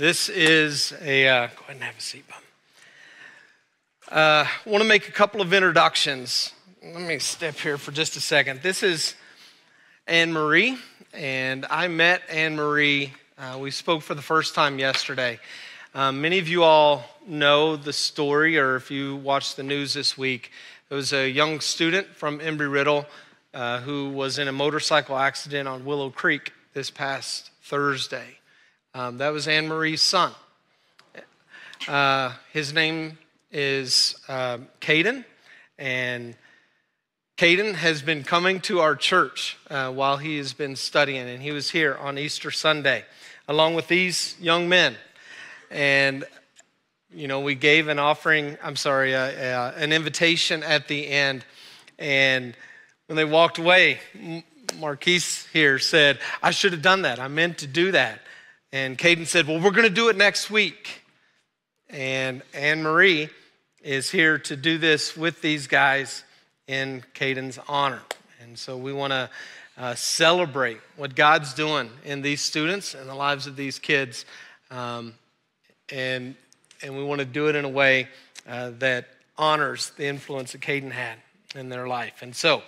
This is a, uh, go ahead and have a seat, bum. Uh, I want to make a couple of introductions. Let me step here for just a second. This is Anne Marie, and I met Anne Marie. Uh, we spoke for the first time yesterday. Um, many of you all know the story, or if you watched the news this week, there was a young student from Embry Riddle uh, who was in a motorcycle accident on Willow Creek this past Thursday. Um, that was Anne Marie's son. Uh, his name is uh, Caden, and Caden has been coming to our church uh, while he has been studying, and he was here on Easter Sunday along with these young men. And, you know, we gave an offering, I'm sorry, uh, uh, an invitation at the end. And when they walked away, Marquise here said, I should have done that. I meant to do that. And Caden said, Well, we're going to do it next week. And Anne Marie is here to do this with these guys in Caden's honor. And so we want to uh, celebrate what God's doing in these students and the lives of these kids. Um, and, and we want to do it in a way uh, that honors the influence that Caden had in their life. And so,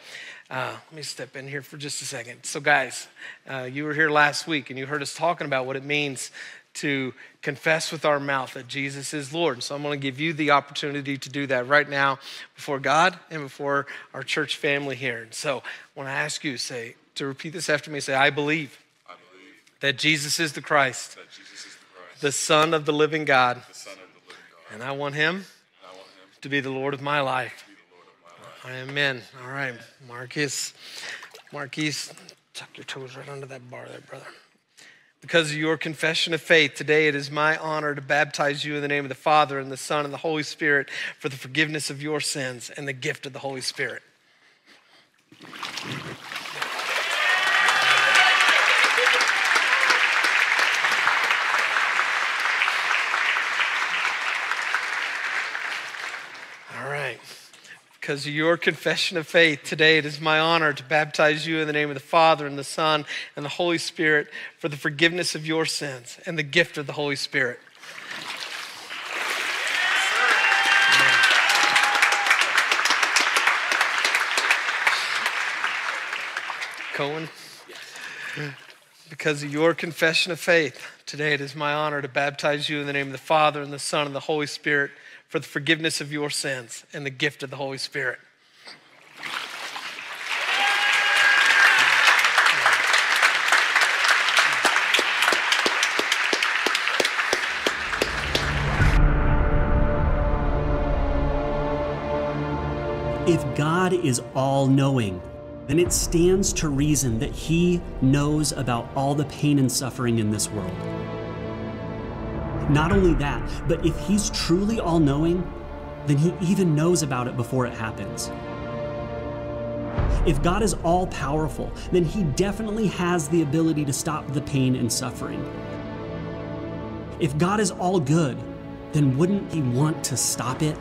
uh, let me step in here for just a second. So, guys, uh, you were here last week and you heard us talking about what it means to confess with our mouth that Jesus is Lord. So, I'm going to give you the opportunity to do that right now before God and before our church family here. And so, I want to ask you say to repeat this after me. Say, I believe, I believe that Jesus is the Christ, that Jesus is the Christ, the Son of the living God, the Son of the living God. and I want Him And I want him to be the Lord of my life. Amen. All right, Marcus. Marquise, tuck your toes right under that bar there, brother. Because of your confession of faith, today it is my honor to baptize you in the name of the Father and the Son and the Holy Spirit for the forgiveness of your sins and the gift of the Holy Spirit. All right. Because of your confession of faith, today it is my honor to baptize you in the name of the Father and the Son and the Holy Spirit for the forgiveness of your sins and the gift of the Holy Spirit. Cohen, because of your confession of faith, today it is my honor to baptize you in the name of the Father and the Son and the Holy Spirit for the forgiveness of your sins and the gift of the Holy Spirit. If God is all knowing, then it stands to reason that He knows about all the pain and suffering in this world. Not only that, but if He's truly all knowing, then He even knows about it before it happens. If God is all powerful, then He definitely has the ability to stop the pain and suffering. If God is all good, then wouldn't He want to stop it?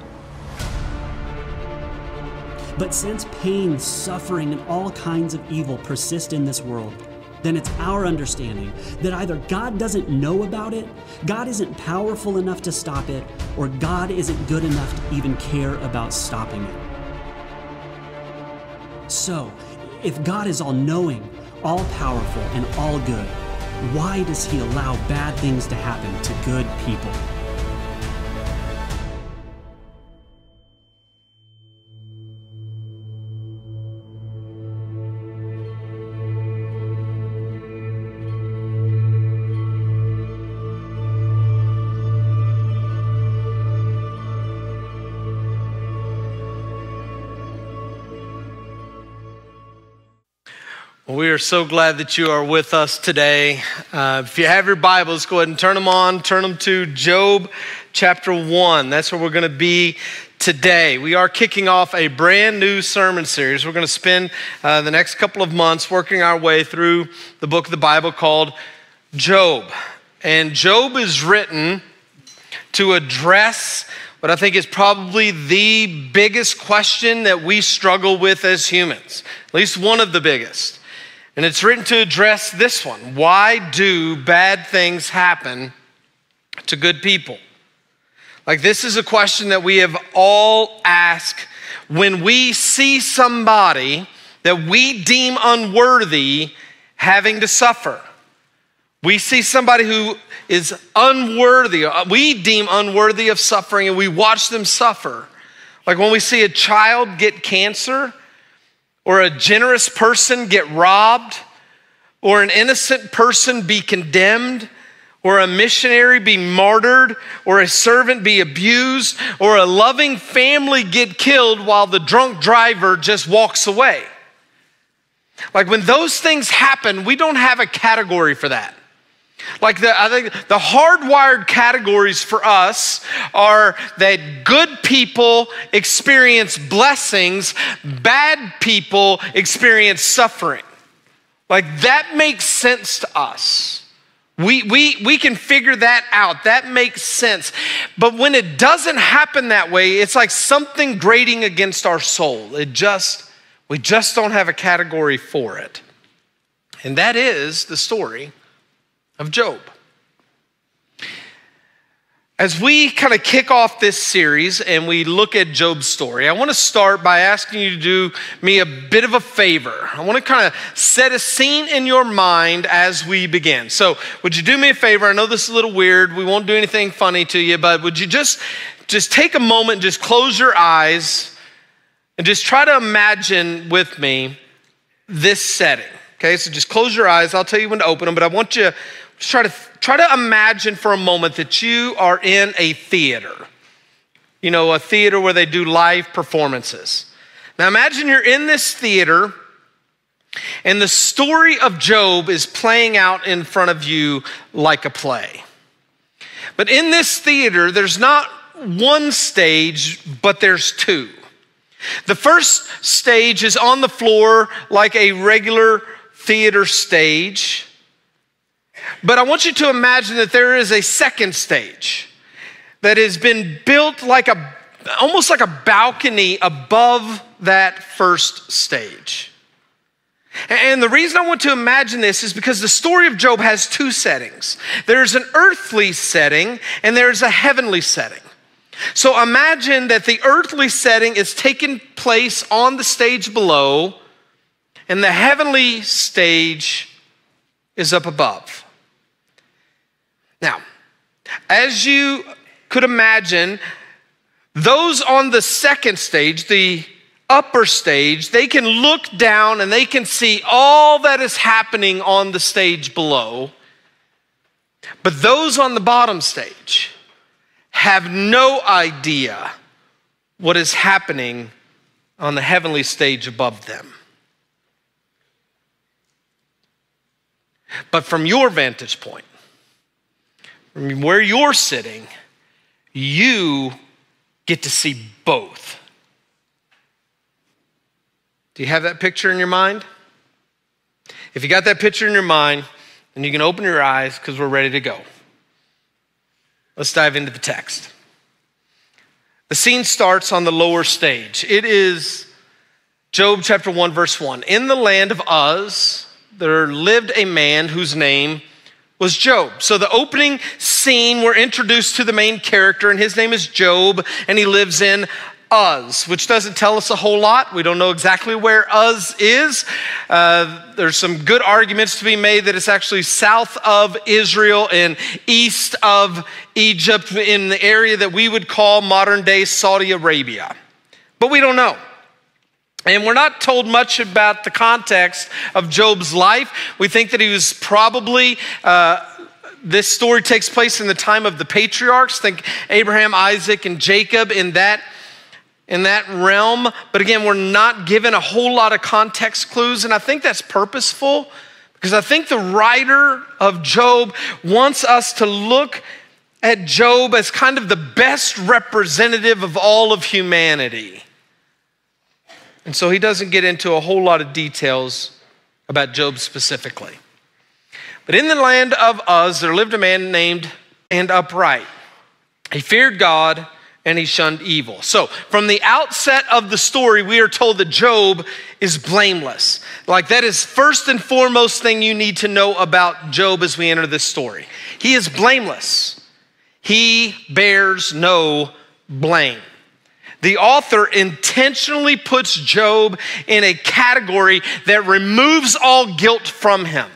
But since pain, suffering, and all kinds of evil persist in this world, then it's our understanding that either God doesn't know about it, God isn't powerful enough to stop it, or God isn't good enough to even care about stopping it. So, if God is all knowing, all powerful, and all good, why does He allow bad things to happen to good people? We are so glad that you are with us today. Uh, if you have your Bibles, go ahead and turn them on. Turn them to Job chapter 1. That's where we're going to be today. We are kicking off a brand new sermon series. We're going to spend uh, the next couple of months working our way through the book of the Bible called Job. And Job is written to address what I think is probably the biggest question that we struggle with as humans, at least one of the biggest. And it's written to address this one Why do bad things happen to good people? Like, this is a question that we have all asked when we see somebody that we deem unworthy having to suffer. We see somebody who is unworthy, uh, we deem unworthy of suffering, and we watch them suffer. Like when we see a child get cancer, or a generous person get robbed, or an innocent person be condemned, or a missionary be martyred, or a servant be abused, or a loving family get killed while the drunk driver just walks away. Like when those things happen, we don't have a category for that. Like the, I think the hardwired categories for us are that good people experience blessings, bad people experience suffering. Like that makes sense to us. We, we, we can figure that out. That makes sense. But when it doesn't happen that way, it's like something grating against our soul. It just, we just don't have a category for it. And that is the story of Job. As we kind of kick off this series and we look at Job's story, I want to start by asking you to do me a bit of a favor. I want to kind of set a scene in your mind as we begin. So, would you do me a favor? I know this is a little weird. We won't do anything funny to you, but would you just just take a moment, just close your eyes and just try to imagine with me this setting. Okay? So just close your eyes. I'll tell you when to open them, but I want you try to try to imagine for a moment that you are in a theater. You know, a theater where they do live performances. Now imagine you're in this theater and the story of Job is playing out in front of you like a play. But in this theater, there's not one stage, but there's two. The first stage is on the floor like a regular theater stage. But I want you to imagine that there is a second stage that has been built like a almost like a balcony above that first stage. And the reason I want to imagine this is because the story of Job has two settings. There's an earthly setting and there's a heavenly setting. So imagine that the earthly setting is taking place on the stage below and the heavenly stage is up above. Now, as you could imagine, those on the second stage, the upper stage, they can look down and they can see all that is happening on the stage below. But those on the bottom stage have no idea what is happening on the heavenly stage above them. But from your vantage point, where you're sitting, you get to see both. Do you have that picture in your mind? If you got that picture in your mind, then you can open your eyes because we're ready to go. Let's dive into the text. The scene starts on the lower stage. It is Job chapter 1, verse 1. In the land of Uz, there lived a man whose name was Job. So the opening scene, we're introduced to the main character, and his name is Job, and he lives in Uz, which doesn't tell us a whole lot. We don't know exactly where Uz is. Uh, there's some good arguments to be made that it's actually south of Israel and east of Egypt in the area that we would call modern day Saudi Arabia. But we don't know. And we're not told much about the context of Job's life. We think that he was probably, uh, this story takes place in the time of the patriarchs. Think Abraham, Isaac, and Jacob in that, in that realm. But again, we're not given a whole lot of context clues. And I think that's purposeful because I think the writer of Job wants us to look at Job as kind of the best representative of all of humanity. And so he doesn't get into a whole lot of details about Job specifically. But in the land of Uz, there lived a man named and upright. He feared God and he shunned evil. So, from the outset of the story, we are told that Job is blameless. Like, that is first and foremost thing you need to know about Job as we enter this story. He is blameless. he bears no blame. The author intentionally puts Job in a category that removes all guilt from him.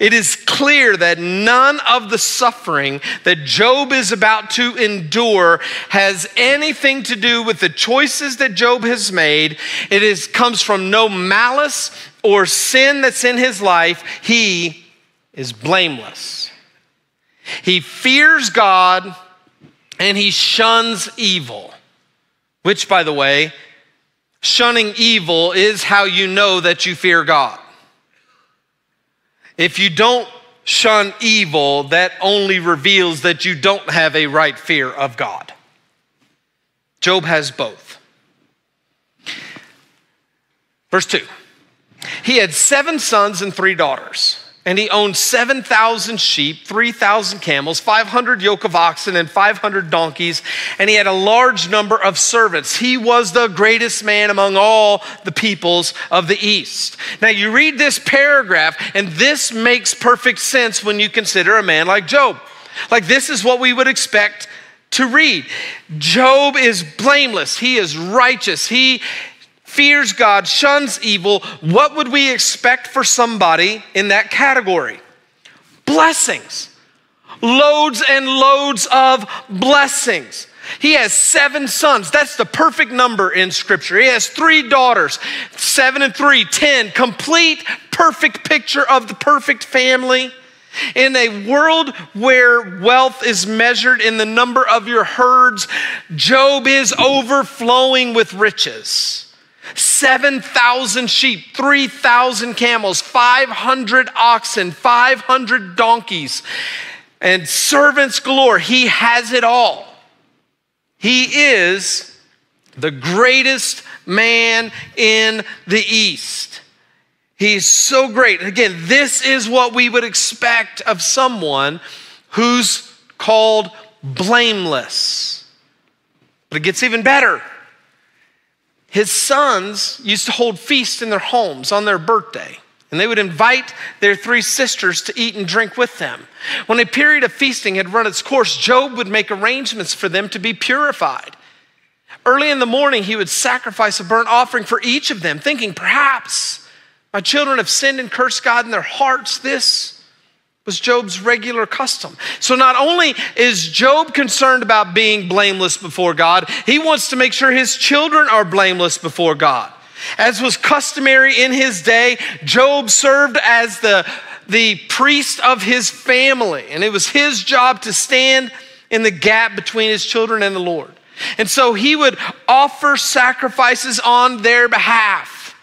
It is clear that none of the suffering that Job is about to endure has anything to do with the choices that Job has made. It is, comes from no malice or sin that's in his life. He is blameless. He fears God and he shuns evil, which, by the way, shunning evil is how you know that you fear God. If you don't shun evil, that only reveals that you don't have a right fear of God. Job has both. Verse 2 He had seven sons and three daughters and he owned 7,000 sheep, 3,000 camels, 500 yoke of oxen, and 500 donkeys, and he had a large number of servants. He was the greatest man among all the peoples of the East. Now, you read this paragraph, and this makes perfect sense when you consider a man like Job. Like, this is what we would expect to read. Job is blameless, he is righteous, he fears God, shuns evil, what would we expect for somebody in that category? Blessings. Loads and loads of blessings. He has seven sons. That's the perfect number in scripture. He has three daughters, seven and three, ten. Complete, perfect picture of the perfect family. In a world where wealth is measured in the number of your herds, Job is overflowing with riches. 7,000 sheep, 3,000 camels, 500 oxen, 500 donkeys, and servants galore. He has it all. He is the greatest man in the East. He's so great. Again, this is what we would expect of someone who's called blameless. But it gets even better his sons used to hold feasts in their homes on their birthday. And they would invite their three sisters to eat and drink with them. When a period of feasting had run its course, Job would make arrangements for them to be purified. Early in the morning, he would sacrifice a burnt offering for each of them, thinking, perhaps my children have sinned and cursed God in their hearts. This was Job's regular custom. So not only is Job concerned about being blameless before God, he wants to make sure his children are blameless before God. As was customary in his day, Job served as the, the priest of his family, and it was his job to stand in the gap between his children and the Lord. And so he would offer sacrifices on their behalf,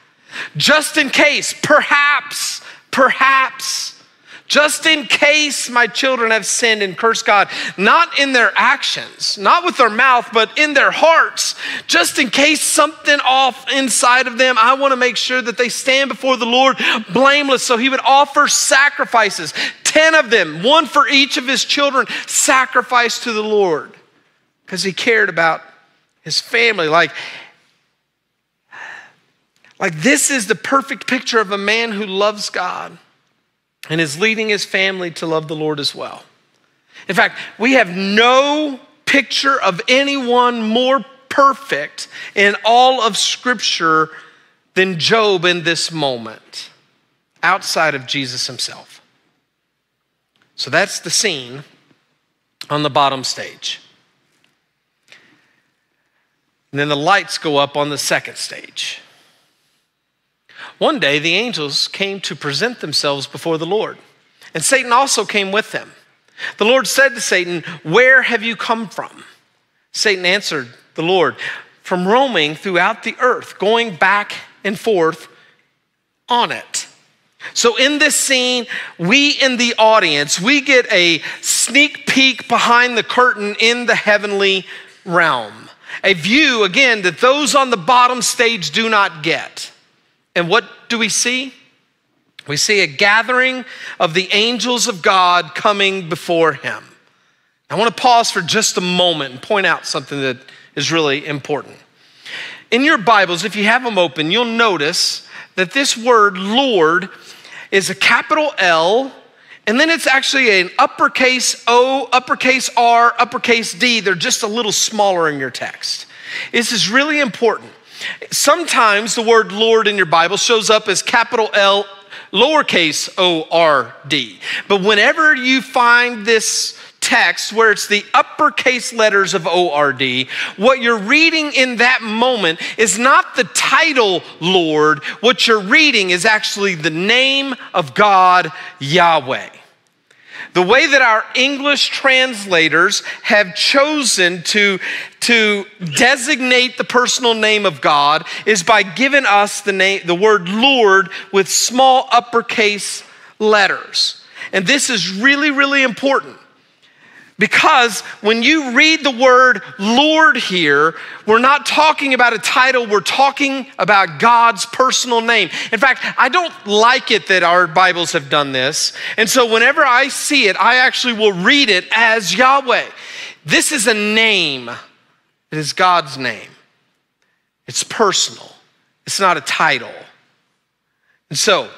just in case, perhaps, perhaps just in case my children have sinned and cursed God, not in their actions, not with their mouth, but in their hearts, just in case something off inside of them, I want to make sure that they stand before the Lord blameless. So he would offer sacrifices, 10 of them, one for each of his children, sacrifice to the Lord because he cared about his family. Like, like this is the perfect picture of a man who loves God and is leading his family to love the Lord as well. In fact, we have no picture of anyone more perfect in all of Scripture than Job in this moment, outside of Jesus himself. So that's the scene on the bottom stage. And then the lights go up on the second stage. One day, the angels came to present themselves before the Lord, and Satan also came with them. The Lord said to Satan, Where have you come from? Satan answered the Lord, From roaming throughout the earth, going back and forth on it. So, in this scene, we in the audience, we get a sneak peek behind the curtain in the heavenly realm. A view, again, that those on the bottom stage do not get. And what do we see? We see a gathering of the angels of God coming before him. I want to pause for just a moment and point out something that is really important. In your Bibles, if you have them open, you'll notice that this word Lord is a capital L And then it's actually an uppercase O, uppercase R, uppercase D. They're just a little smaller in your text. This is really important. Sometimes the word Lord in your Bible shows up as capital L, lowercase o r d. But whenever you find this text where it's the uppercase letters of ORD, what you're reading in that moment is not the title Lord. What you're reading is actually the name of God, Yahweh. The way that our English translators have chosen to, to designate the personal name of God is by giving us the, name, the word Lord with small uppercase letters. And this is really, really important because when you read the word Lord here, we're not talking about a title, we're talking about God's personal name. In fact, I don't like it that our Bibles have done this. And so whenever I see it, I actually will read it as Yahweh. This is a name, it is God's name. It's personal, it's not a title. And so,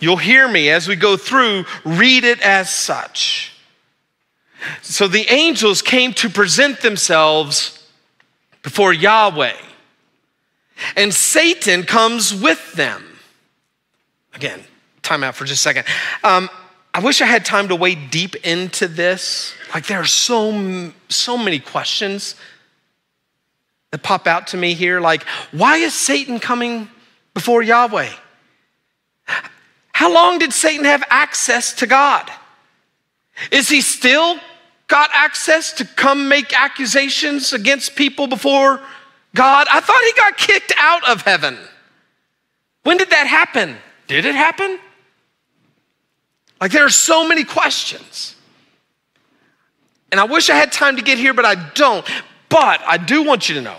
you'll hear me as we go through, read it as such. So the angels came to present themselves before Yahweh, and Satan comes with them. Again, time out for just a second. Um, I wish I had time to wade deep into this. Like there are so so many questions that pop out to me here. Like, why is Satan coming before Yahweh? How long did Satan have access to God? Is he still got access to come make accusations against people before God? I thought he got kicked out of heaven. When did that happen? Did it happen? Like, there are so many questions. And I wish I had time to get here, but I don't. But I do want you to know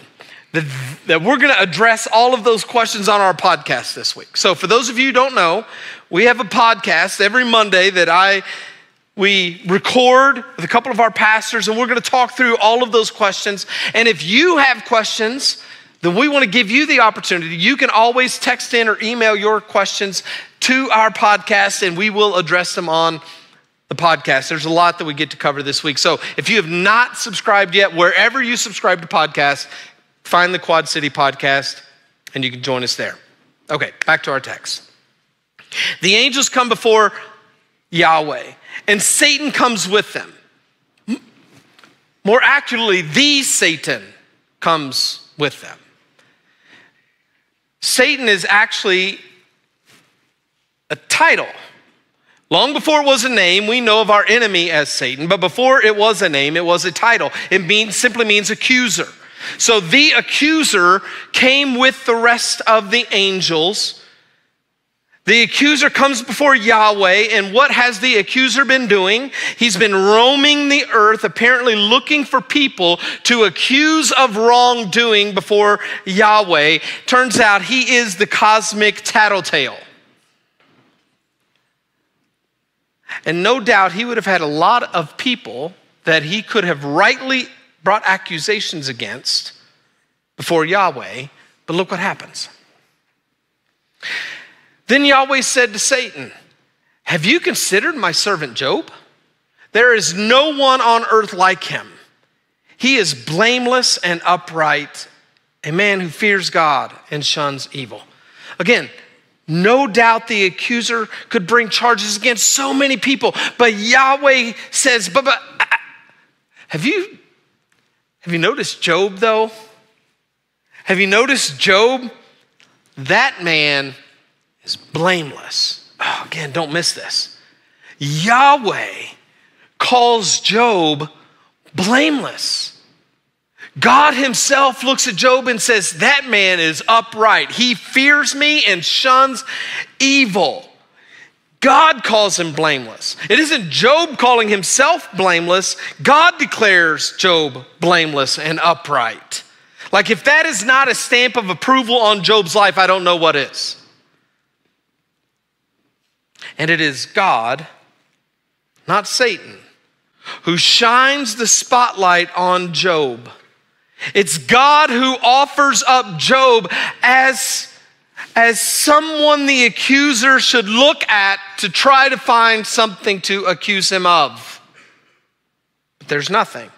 that, that we're going to address all of those questions on our podcast this week. So, for those of you who don't know, we have a podcast every Monday that I we record with a couple of our pastors, and we're going to talk through all of those questions. And if you have questions, then we want to give you the opportunity. You can always text in or email your questions to our podcast, and we will address them on the podcast. There's a lot that we get to cover this week. So if you have not subscribed yet, wherever you subscribe to podcasts, find the Quad City podcast, and you can join us there. Okay, back to our text. The angels come before Yahweh and Satan comes with them. More accurately, the Satan comes with them. Satan is actually a title. Long before it was a name, we know of our enemy as Satan, but before it was a name, it was a title. It means, simply means accuser. So the accuser came with the rest of the angels the accuser comes before Yahweh, and what has the accuser been doing? He's been roaming the earth, apparently looking for people to accuse of wrongdoing before Yahweh. Turns out he is the cosmic tattletale. And no doubt he would have had a lot of people that he could have rightly brought accusations against before Yahweh, but look what happens. Then Yahweh said to Satan, Have you considered my servant Job? There is no one on earth like him. He is blameless and upright, a man who fears God and shuns evil. Again, no doubt the accuser could bring charges against so many people, but Yahweh says, but, but have you have you noticed Job though? Have you noticed Job? That man is blameless. Oh, again, don't miss this. Yahweh calls Job blameless. God Himself looks at Job and says, That man is upright. He fears me and shuns evil. God calls him blameless. It isn't Job calling himself blameless, God declares Job blameless and upright. Like, if that is not a stamp of approval on Job's life, I don't know what is. And it is God, not Satan, who shines the spotlight on Job. It's God who offers up Job as, as someone the accuser should look at to try to find something to accuse him of. But there's nothing.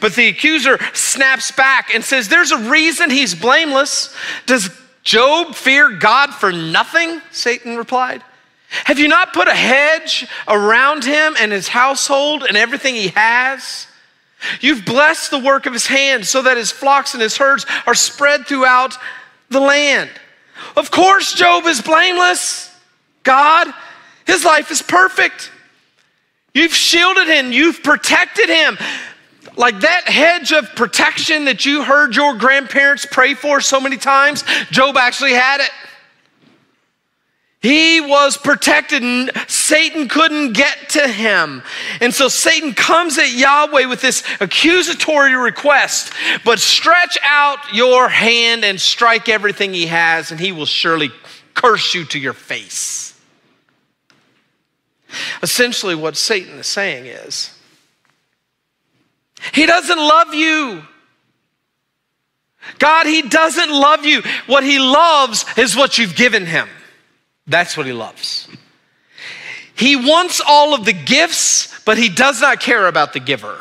But the accuser snaps back and says, There's a reason he's blameless. Does Job fear God for nothing? Satan replied. Have you not put a hedge around him and his household and everything he has? You've blessed the work of his hands so that his flocks and his herds are spread throughout the land. Of course, Job is blameless. God, his life is perfect. You've shielded him, you've protected him. Like that hedge of protection that you heard your grandparents pray for so many times, Job actually had it. He was protected and Satan couldn't get to him. And so Satan comes at Yahweh with this accusatory request, but stretch out your hand and strike everything he has, and he will surely curse you to your face. Essentially, what Satan is saying is, he doesn't love you. God, he doesn't love you. What he loves is what you've given him. That's what he loves. He wants all of the gifts, but he does not care about the giver.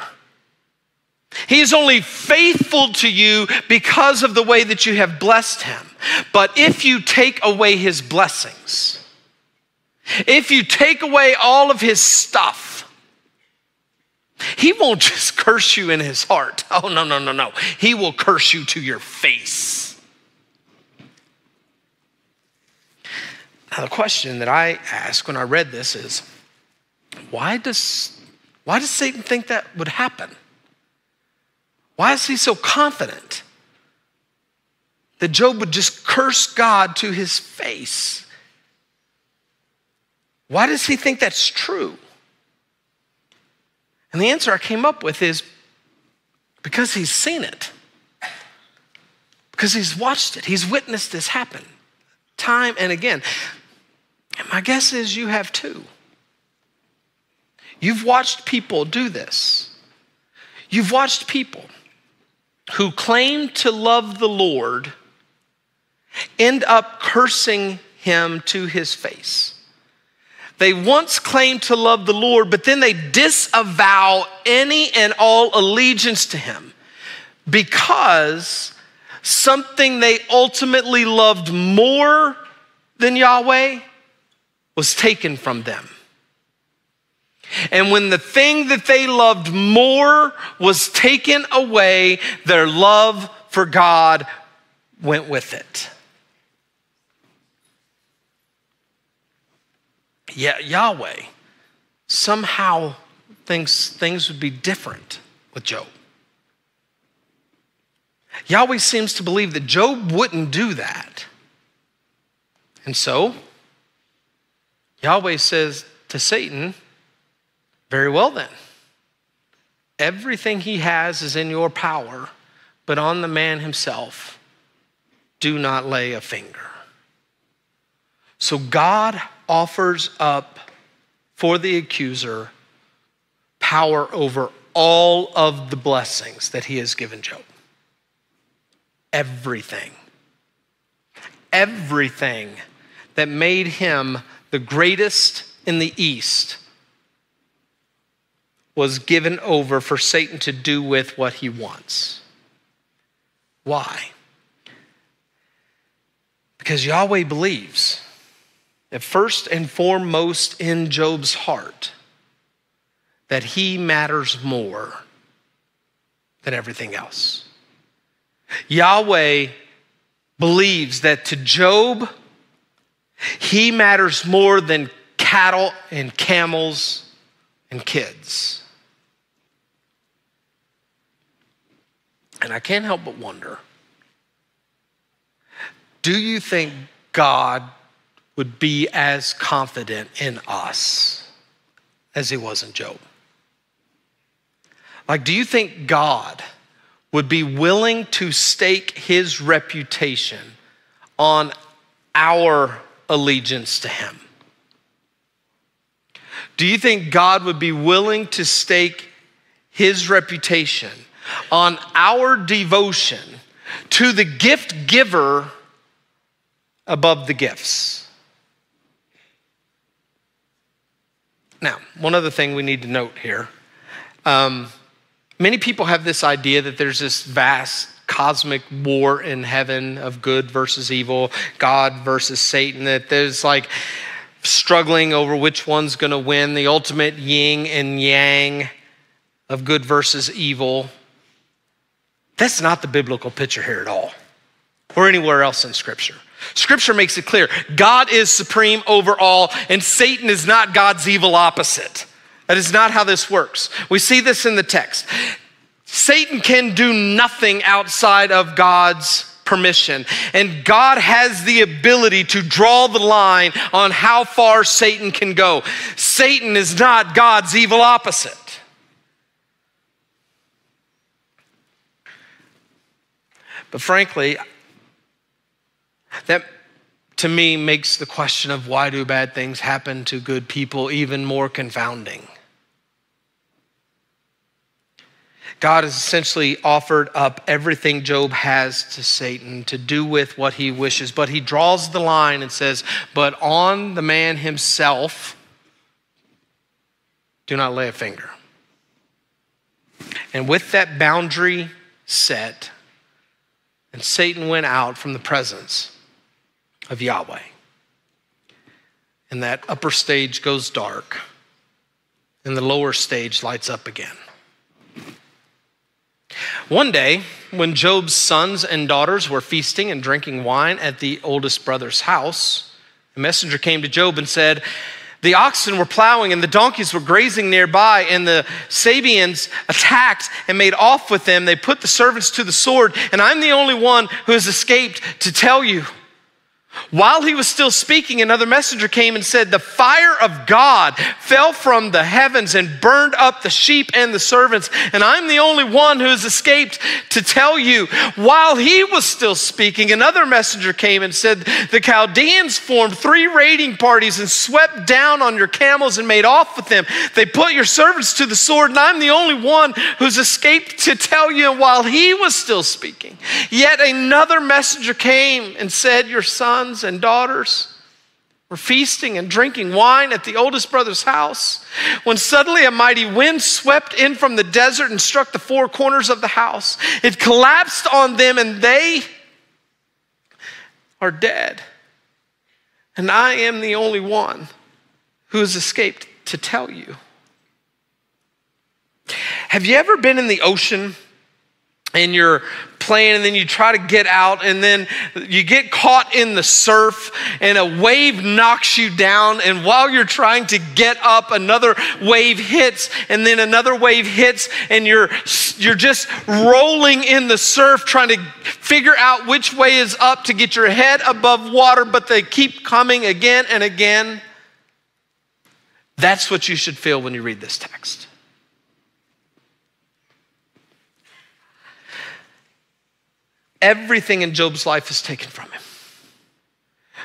He is only faithful to you because of the way that you have blessed him. But if you take away his blessings, if you take away all of his stuff, he won't just curse you in his heart. Oh, no, no, no, no. He will curse you to your face. Now, the question that I ask when I read this is why does, why does Satan think that would happen? Why is he so confident that Job would just curse God to his face? Why does he think that's true? And the answer I came up with is because he's seen it, because he's watched it, he's witnessed this happen time and again. And my guess is you have too. You've watched people do this. You've watched people who claim to love the Lord end up cursing him to his face. They once claimed to love the Lord, but then they disavow any and all allegiance to him because something they ultimately loved more than Yahweh was taken from them. And when the thing that they loved more was taken away, their love for God went with it. Yet Yahweh somehow thinks things would be different with Job. Yahweh seems to believe that Job wouldn't do that. And so, Yahweh says to Satan, Very well then. Everything he has is in your power, but on the man himself, do not lay a finger. So God offers up for the accuser power over all of the blessings that he has given Job. Everything. Everything that made him the greatest in the East, was given over for Satan to do with what he wants. Why? Because Yahweh believes that first and foremost in Job's heart, that he matters more than everything else. Yahweh believes that to Job, he matters more than cattle and camels and kids. And I can't help but wonder do you think God would be as confident in us as he was in Job? Like, do you think God would be willing to stake his reputation on our allegiance to Him? Do you think God would be willing to stake His reputation on our devotion to the gift giver above the gifts. Now, one other thing we need to note here. Um, many people have this idea that there's this vast cosmic war in heaven of good versus evil, God versus Satan, that there's like struggling over which one's going to win, the ultimate yin and yang of good versus evil. That's not the biblical picture here at all, or anywhere else in Scripture. Scripture makes it clear God is supreme over all, and Satan is not God's evil opposite. That is not how this works. We see this in the text. Satan can do nothing outside of God's permission. And God has the ability to draw the line on how far Satan can go. Satan is not God's evil opposite. But frankly, that to me makes the question of why do bad things happen to good people even more confounding. God has essentially offered up everything Job has to Satan to do with what he wishes, but he draws the line and says, But on the man himself, do not lay a finger. And with that boundary set, and Satan went out from the presence of Yahweh. And that upper stage goes dark, and the lower stage lights up again. One day, when Job's sons and daughters were feasting and drinking wine at the oldest brother's house, a messenger came to Job and said, the oxen were plowing and the donkeys were grazing nearby, and the Sabeans attacked and made off with them. They put the servants to the sword, and I'm the only one who has escaped to tell you. While he was still speaking, another messenger came and said, The fire of God fell from the heavens and burned up the sheep and the servants. And I'm the only one who has escaped to tell you. While he was still speaking, another messenger came and said, The Chaldeans formed three raiding parties and swept down on your camels and made off with them. They put your servants to the sword, and I'm the only one who's escaped to tell you. And while he was still speaking, yet another messenger came and said, Your son, sons and daughters were feasting and drinking wine at the oldest brother's house when suddenly a mighty wind swept in from the desert and struck the four corners of the house. It collapsed on them and they are dead. And I am the only one who has escaped to tell you. Have you ever been in the ocean and you're playing and then you try to get out and then you get caught in the surf and a wave knocks you down and while you're trying to get up another wave hits and then another wave hits and you're you're just rolling in the surf trying to figure out which way is up to get your head above water but they keep coming again and again. That's what you should feel when you read this text Everything in Job's life is taken from him.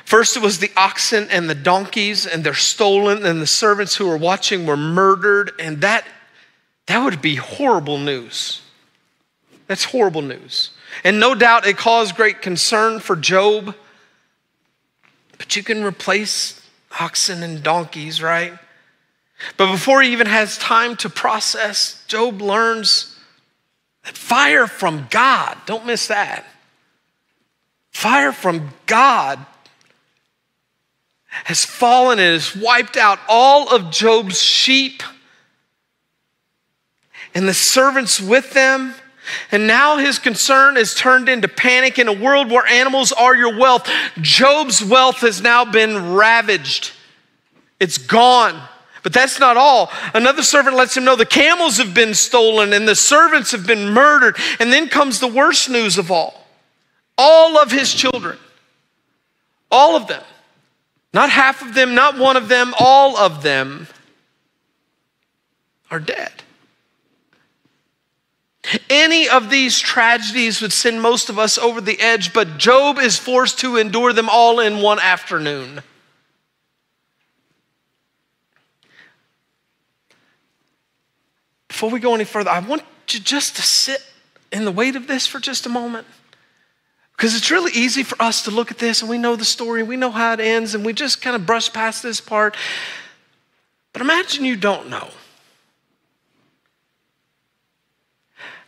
First, it was the oxen and the donkeys, and they're stolen, and the servants who were watching were murdered, and that, that would be horrible news. That's horrible news. And no doubt it caused great concern for Job. But you can replace oxen and donkeys, right? But before he even has time to process, Job learns that fire from God, don't miss that. Fire from God has fallen and has wiped out all of Job's sheep and the servants with them. And now his concern is turned into panic in a world where animals are your wealth. Job's wealth has now been ravaged, it's gone. But that's not all. Another servant lets him know the camels have been stolen and the servants have been murdered. And then comes the worst news of all all of his children, all of them, not half of them, not one of them, all of them are dead. Any of these tragedies would send most of us over the edge, but Job is forced to endure them all in one afternoon. Before we go any further, I want you just to sit in the weight of this for just a moment. Because it's really easy for us to look at this and we know the story, we know how it ends, and we just kind of brush past this part. But imagine you don't know.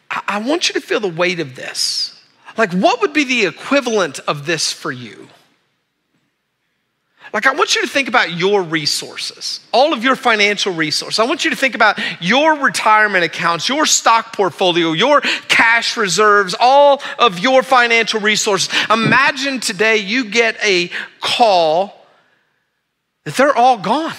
I, I want you to feel the weight of this. Like, what would be the equivalent of this for you? Like, I want you to think about your resources, all of your financial resources. I want you to think about your retirement accounts, your stock portfolio, your cash reserves, all of your financial resources. Imagine today you get a call that they're all gone.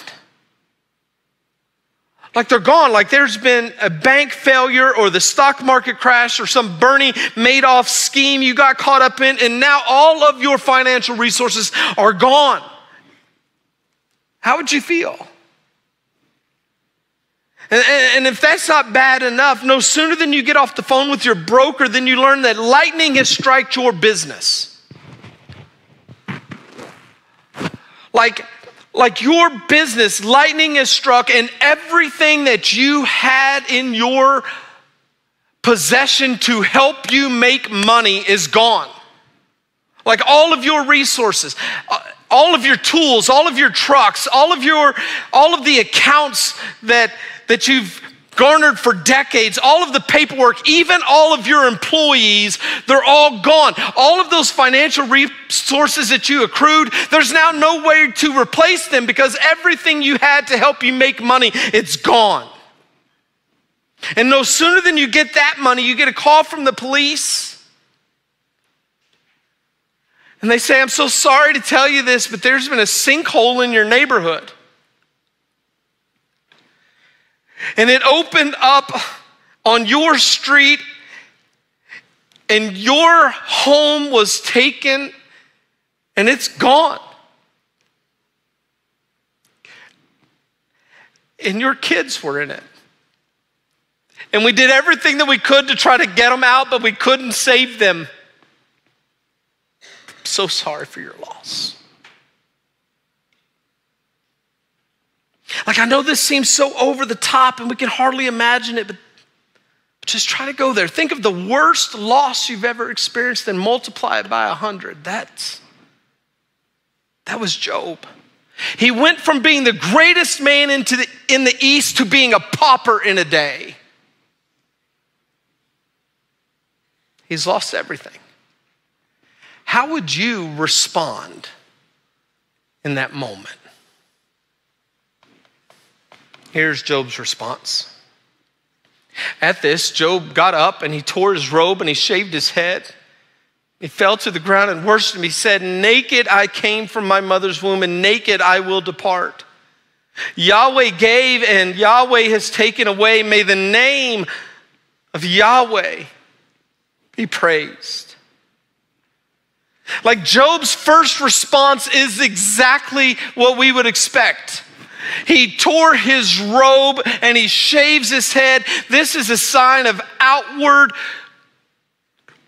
Like they're gone, like there's been a bank failure or the stock market crash or some Bernie Madoff scheme you got caught up in, and now all of your financial resources are gone. How would you feel? And, if that's not bad enough, no sooner than you get off the phone with your broker, than you learn that lightning has struck your business. Like, like your business, lightning has struck, and everything that you had in your possession to help you make money is gone. Like all of your resources, uh, all of your tools, all of your trucks, all of your all of the accounts that that you've garnered for decades, all of the paperwork, even all of your employees, they're all gone. All of those financial resources that you accrued, there's now no way to replace them because everything you had to help you make money, it's gone. And no sooner than you get that money, you get a call from the police. And they say, I'm so sorry to tell you this, but there's been a sinkhole in your neighborhood. and it opened up on your street, and your home was taken, and it's gone. And your kids were in it. And we did everything that we could to try to get them out, but we couldn't save them. So sorry for your loss. Like, I know this seems so over the top and we can hardly imagine it, but just try to go there. Think of the worst loss you've ever experienced and multiply it by a hundred. That's that was Job. He went from being the greatest man into the, in the East to being a pauper in a day. He's lost everything. How would you respond in that moment? Here's Job's response. At this, Job got up and he tore his robe and he shaved his head. He fell to the ground and worshiped him. He said, Naked I came from my mother's womb, and naked I will depart. Yahweh gave, and Yahweh has taken away. May the name of Yahweh be praised. Like Job's first response is exactly what we would expect. He tore his robe and he shaves his head. This is a sign of outward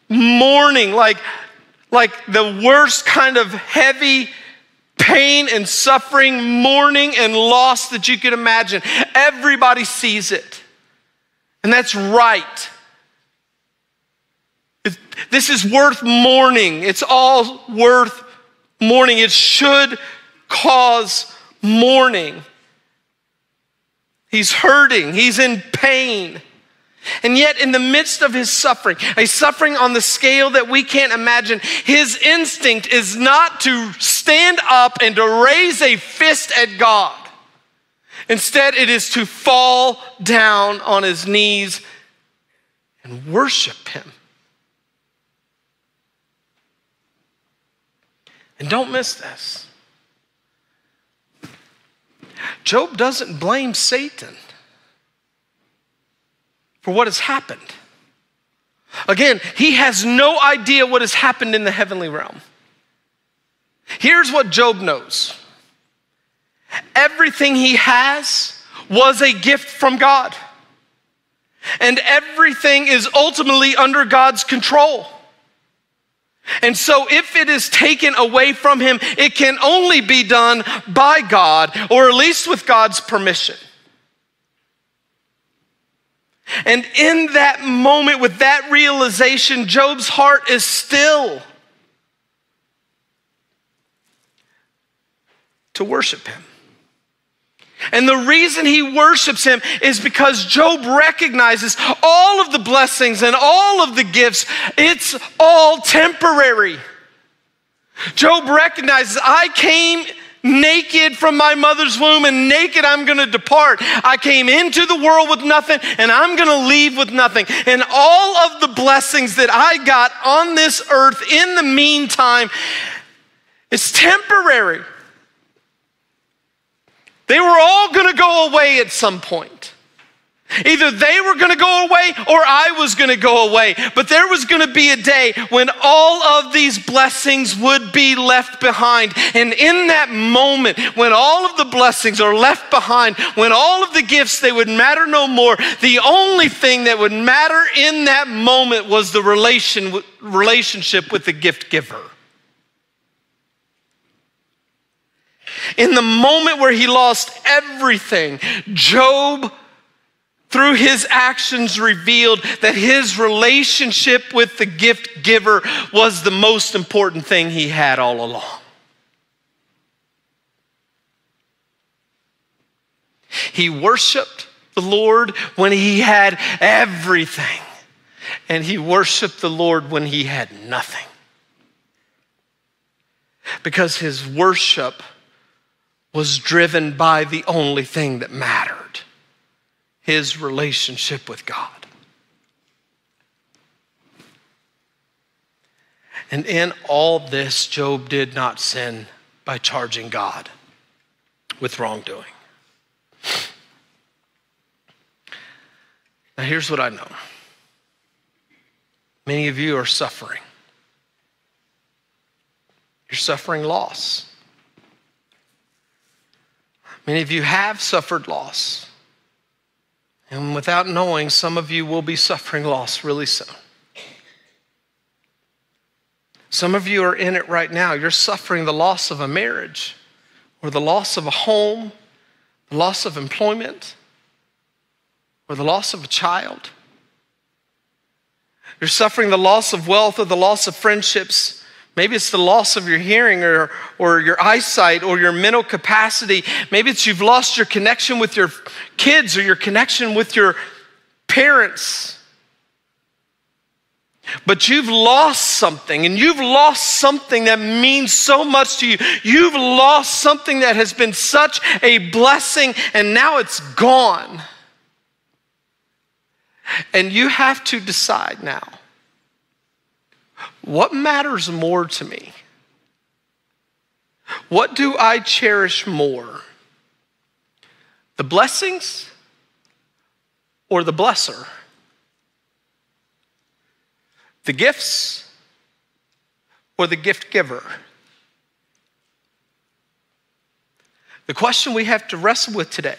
mourning, like, like the worst kind of heavy pain and suffering, mourning and loss that you could imagine. Everybody sees it. And that's right. This is worth mourning. It's all worth mourning. It should cause mourning. He's hurting, he's in pain. And yet, in the midst of his suffering, a suffering on the scale that we can't imagine, his instinct is not to stand up and to raise a fist at God. Instead, it is to fall down on his knees and worship him. And don't miss this. Job doesn't blame Satan for what has happened. Again, he has no idea what has happened in the heavenly realm. Here's what Job knows everything he has was a gift from God, and everything is ultimately under God's control. And so, if it is taken away from him, it can only be done by God, or at least with God's permission. And in that moment, with that realization, Job's heart is still to worship him. And the reason he worships him is because Job recognizes all of the blessings and all of the gifts, it's all temporary. Job recognizes, I came naked from my mother's womb and naked I'm going to depart. I came into the world with nothing and I'm going to leave with nothing. And all of the blessings that I got on this earth in the meantime is temporary. They were all going to go away at some point. Either they were going to go away or I was going to go away. But there was going to be a day when all of these blessings would be left behind. And in that moment, when all of the blessings are left behind, when all of the gifts, they would matter no more, the only thing that would matter in that moment was the relation, relationship with the gift giver. In the moment where he lost everything, Job through his actions revealed that his relationship with the gift giver was the most important thing he had all along. He worshiped the Lord when he had everything, and he worshiped the Lord when he had nothing. Because his worship was driven by the only thing that mattered his relationship with God. And in all this, Job did not sin by charging God with wrongdoing. Now, here's what I know many of you are suffering. You're suffering loss. Many of you have suffered loss. And without knowing, some of you will be suffering loss really soon. Some of you are in it right now. You're suffering the loss of a marriage, or the loss of a home, the loss of employment, or the loss of a child. You're suffering the loss of wealth or the loss of friendships. Maybe it's the loss of your hearing or, or your eyesight or your mental capacity. Maybe it's you've lost your connection with your kids or your connection with your parents. But you've lost something, and you've lost something that means so much to you. You've lost something that has been such a blessing, and now it's gone. And you have to decide now what matters more to me? What do I cherish more? The blessings or the blesser? The gifts or the gift giver? The question we have to wrestle with today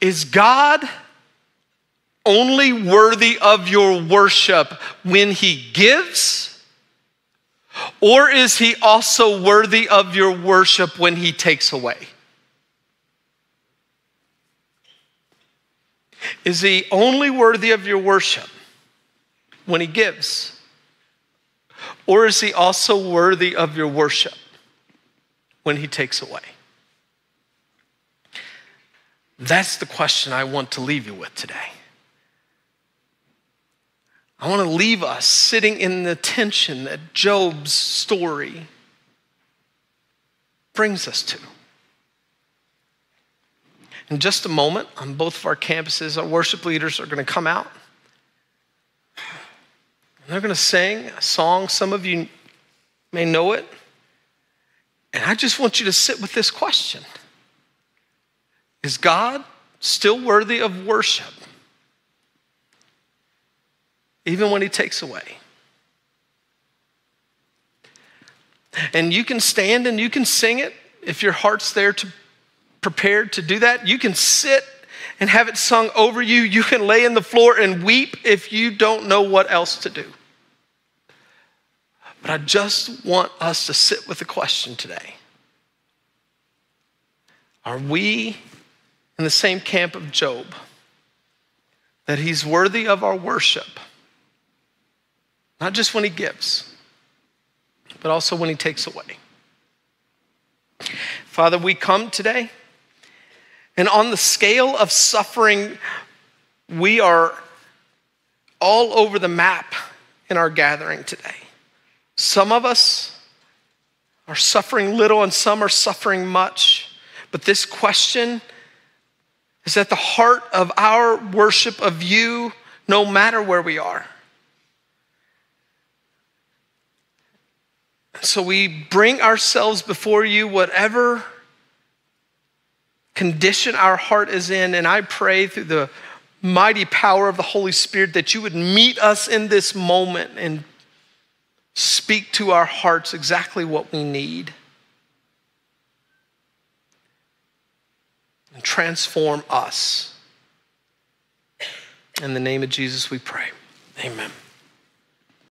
is God only worthy of your worship when he gives? Or is he also worthy of your worship when he takes away? Is he only worthy of your worship when he gives? Or is he also worthy of your worship when he takes away? That's the question I want to leave you with today. I want to leave us sitting in the tension that Job's story brings us to. In just a moment, on both of our campuses, our worship leaders are going to come out. And they're going to sing a song. Some of you may know it. And I just want you to sit with this question Is God still worthy of worship? Even when He takes away. And you can stand and you can sing it if your heart's there to prepared to do that. You can sit and have it sung over you. You can lay in the floor and weep if you don't know what else to do. But I just want us to sit with the question today Are we in the same camp of Job? That he's worthy of our worship not just when he gives, but also when he takes away. Father, we come today, and on the scale of suffering, we are all over the map in our gathering today. Some of us are suffering little, and some are suffering much. But this question is at the heart of our worship of you, no matter where we are. So we bring ourselves before you, whatever condition our heart is in, and I pray through the mighty power of the Holy Spirit that you would meet us in this moment and speak to our hearts exactly what we need. And transform us. In the name of Jesus, we pray. Amen.